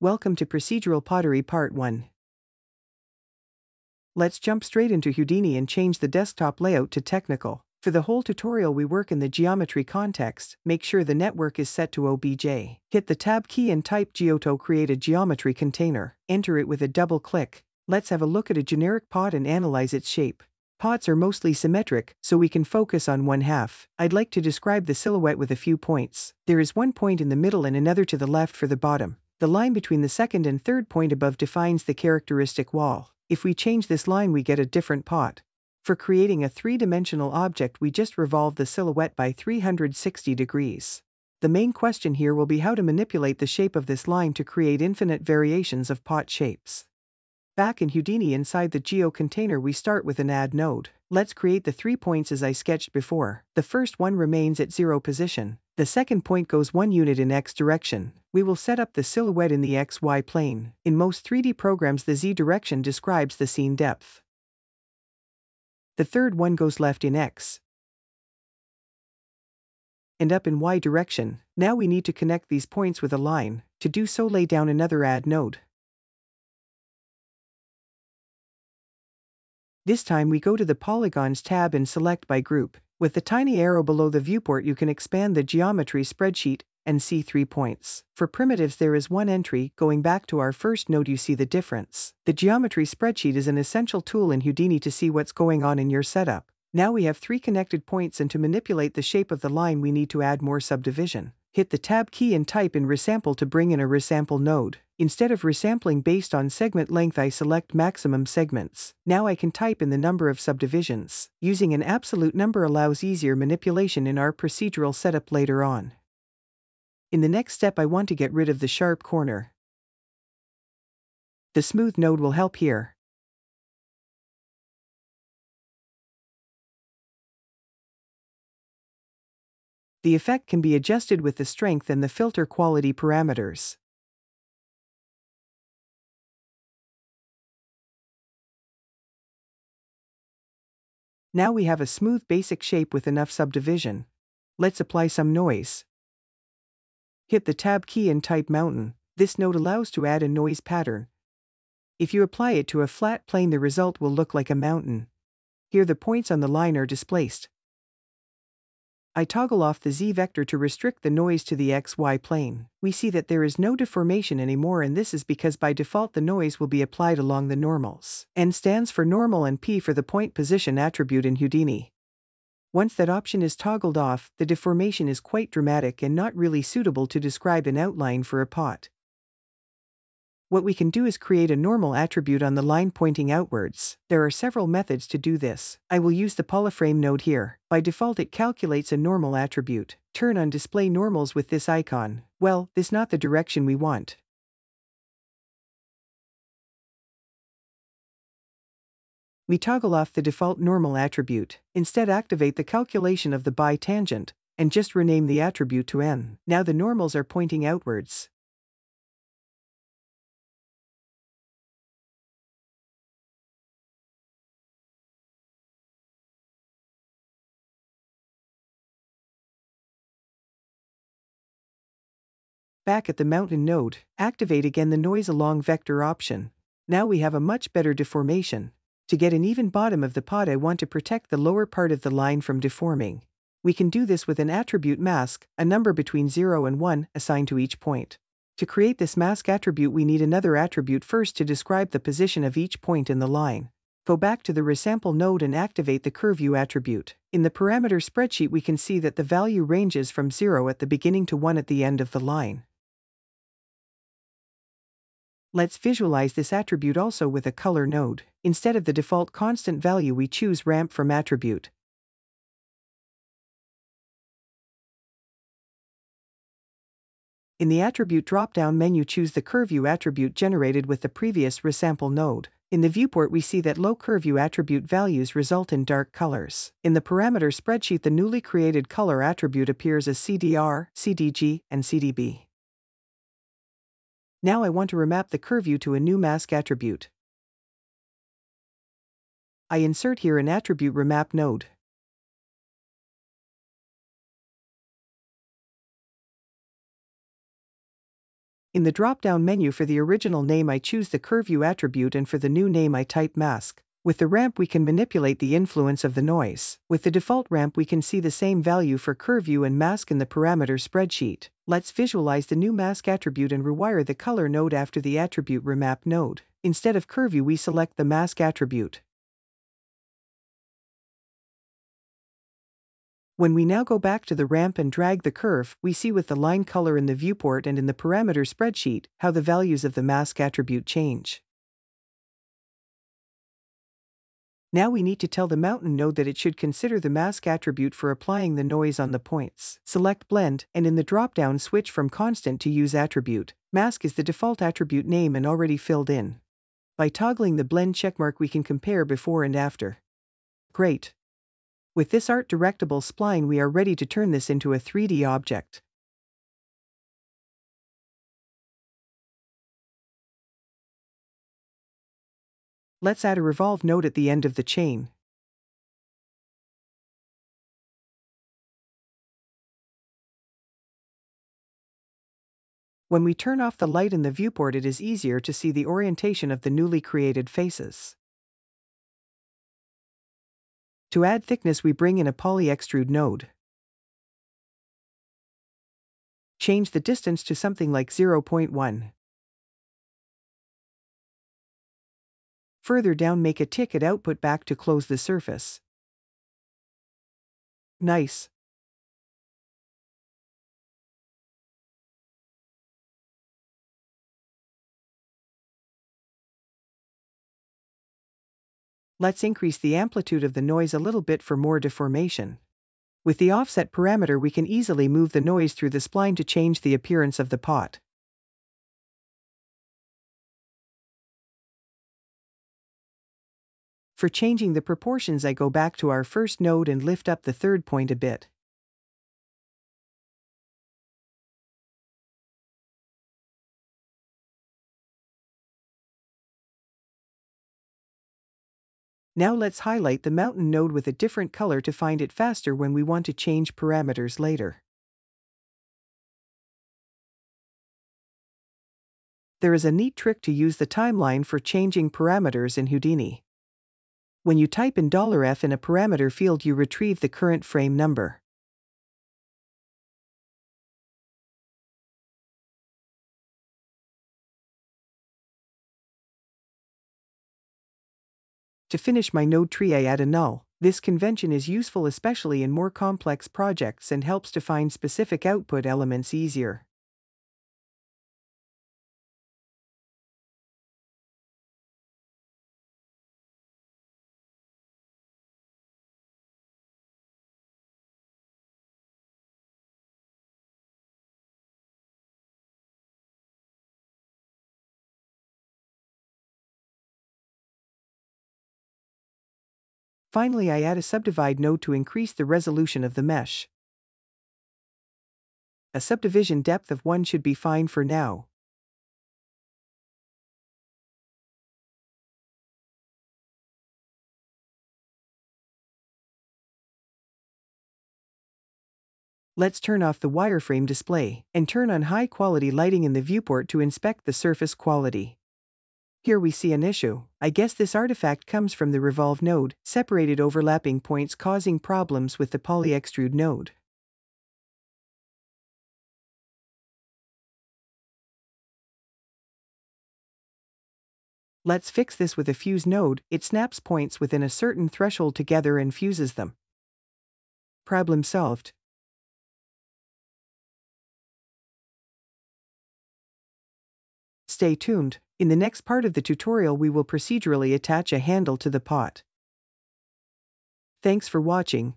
Welcome to Procedural Pottery Part 1. Let's jump straight into Houdini and change the desktop layout to technical. For the whole tutorial we work in the geometry context, make sure the network is set to OBJ. Hit the Tab key and type Geoto create a geometry container. Enter it with a double click. Let's have a look at a generic pot and analyze its shape. Pots are mostly symmetric, so we can focus on one half. I'd like to describe the silhouette with a few points. There is one point in the middle and another to the left for the bottom. The line between the second and third point above defines the characteristic wall. If we change this line we get a different pot. For creating a three-dimensional object we just revolve the silhouette by 360 degrees. The main question here will be how to manipulate the shape of this line to create infinite variations of pot shapes. Back in Houdini inside the Geo container we start with an add node. Let's create the three points as I sketched before. The first one remains at zero position. The second point goes one unit in x direction. We will set up the silhouette in the xy plane. In most 3D programs the z direction describes the scene depth. The third one goes left in x and up in y direction. Now we need to connect these points with a line. To do so lay down another add node. This time we go to the Polygons tab and select by group. With the tiny arrow below the viewport you can expand the geometry spreadsheet and see three points. For primitives there is one entry, going back to our first node you see the difference. The geometry spreadsheet is an essential tool in Houdini to see what's going on in your setup. Now we have three connected points and to manipulate the shape of the line we need to add more subdivision. Hit the Tab key and type in resample to bring in a resample node. Instead of resampling based on segment length I select maximum segments. Now I can type in the number of subdivisions. Using an absolute number allows easier manipulation in our procedural setup later on. In the next step I want to get rid of the sharp corner. The smooth node will help here. The effect can be adjusted with the strength and the filter quality parameters. Now we have a smooth basic shape with enough subdivision. Let's apply some noise. Hit the Tab key and type Mountain. This node allows to add a noise pattern. If you apply it to a flat plane the result will look like a mountain. Here the points on the line are displaced. I toggle off the z-vector to restrict the noise to the xy plane. We see that there is no deformation anymore and this is because by default the noise will be applied along the normals. N stands for normal and P for the point position attribute in Houdini. Once that option is toggled off, the deformation is quite dramatic and not really suitable to describe an outline for a pot. What we can do is create a normal attribute on the line pointing outwards. There are several methods to do this. I will use the polyframe node here. By default it calculates a normal attribute. Turn on display normals with this icon. Well, this not the direction we want. We toggle off the default normal attribute. Instead activate the calculation of the bitangent, and just rename the attribute to n. Now the normals are pointing outwards. Back at the mountain node, activate again the noise along vector option. Now we have a much better deformation. To get an even bottom of the pot I want to protect the lower part of the line from deforming. We can do this with an attribute mask, a number between 0 and 1 assigned to each point. To create this mask attribute we need another attribute first to describe the position of each point in the line. Go back to the resample node and activate the curveu attribute. In the parameter spreadsheet we can see that the value ranges from 0 at the beginning to 1 at the end of the line. Let's visualize this attribute also with a color node. Instead of the default constant value we choose ramp from attribute. In the attribute drop-down menu choose the curveu attribute generated with the previous resample node. In the viewport we see that low curveu attribute values result in dark colors. In the parameter spreadsheet the newly created color attribute appears as CDR, CDG, and CDB. Now I want to remap the curveu to a new mask attribute. I insert here an attribute remap node. In the drop-down menu for the original name I choose the CurveU attribute and for the new name I type mask. With the ramp we can manipulate the influence of the noise. With the default ramp we can see the same value for CurveU and mask in the parameter spreadsheet. Let's visualize the new mask attribute and rewire the color node after the attribute remap node. Instead of CurveU we select the mask attribute. When we now go back to the ramp and drag the curve, we see with the line color in the viewport and in the parameter spreadsheet how the values of the mask attribute change. Now we need to tell the mountain node that it should consider the mask attribute for applying the noise on the points. Select Blend, and in the drop-down switch from Constant to Use Attribute. Mask is the default attribute name and already filled in. By toggling the blend checkmark we can compare before and after. Great. With this art directable spline we are ready to turn this into a 3D object. Let's add a revolve node at the end of the chain. When we turn off the light in the viewport it is easier to see the orientation of the newly created faces. To add thickness we bring in a poly extrude node. Change the distance to something like 0.1. Further down make a ticket output back to close the surface. Nice. Let's increase the amplitude of the noise a little bit for more deformation. With the offset parameter we can easily move the noise through the spline to change the appearance of the pot. For changing the proportions I go back to our first node and lift up the third point a bit. Now let's highlight the mountain node with a different color to find it faster when we want to change parameters later. There is a neat trick to use the timeline for changing parameters in Houdini. When you type in $f in a parameter field you retrieve the current frame number. To finish my node tree I add a null. This convention is useful especially in more complex projects and helps to find specific output elements easier. Finally I add a subdivide node to increase the resolution of the mesh. A subdivision depth of 1 should be fine for now. Let's turn off the wireframe display and turn on high quality lighting in the viewport to inspect the surface quality. Here we see an issue. I guess this artifact comes from the revolve node, separated overlapping points causing problems with the polyextrude node. Let's fix this with a fuse node, it snaps points within a certain threshold together and fuses them. Problem solved. Stay tuned. In the next part of the tutorial we will procedurally attach a handle to the pot. Thanks for watching.